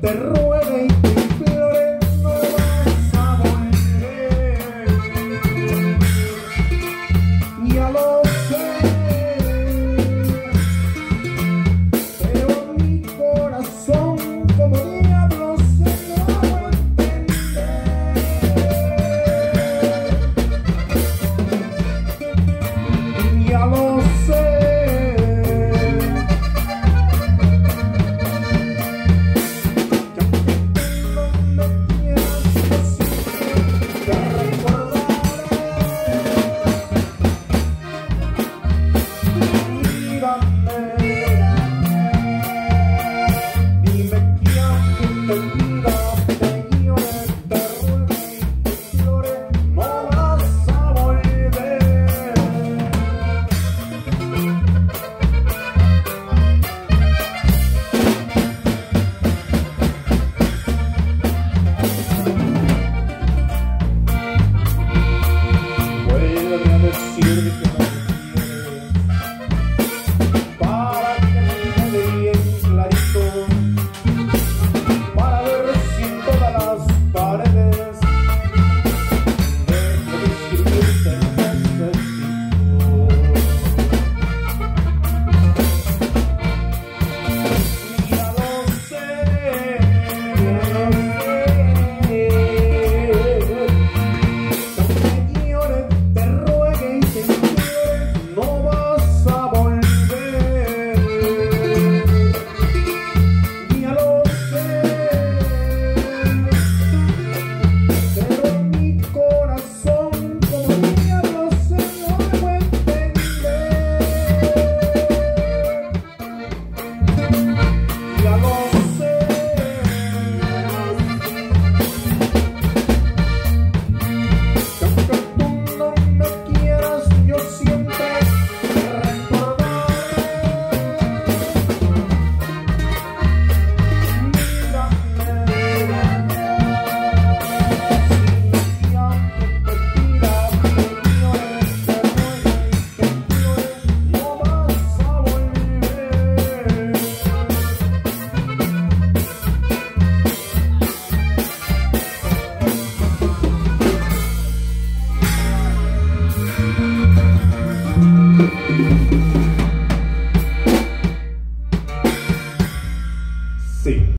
te ruegue y te implore, no vas a volver. Y a lo